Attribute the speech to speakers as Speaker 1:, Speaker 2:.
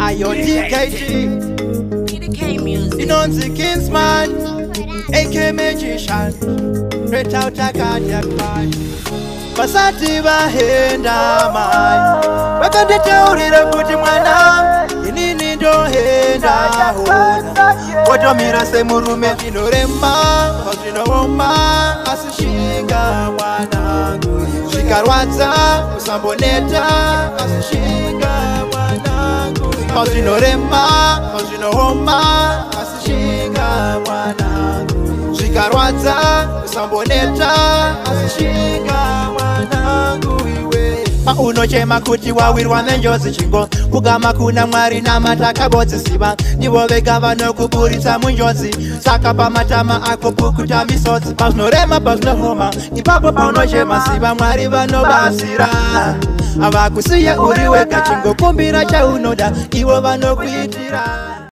Speaker 1: ayo dkg inonzi kinsman akmagician retautakadyakbai vasati vahenda mai vakanditaurira kuti mwana inini ndohenda hona kotomira semurume zvinorema pazvinooma asi shinga mwanangu zvikarwadza usamboneta asi shinga mazvinorema mazvinohoma asi svika mwanangu zvikarwadza usamboneta asi svika mwanangu iwe paunochema kuti wawirwa nenjozi chingo kugama kuna mwari namatakabodzisiva ndivo vega vanokuburitsa munjozi saka pamatama ako bukuta misodzi pazvinorema pazvinohoma ipapo paunochema siva mwari vanobasira ah avakusiya uri wega chingokumbira chaunoda ivo vanokuitira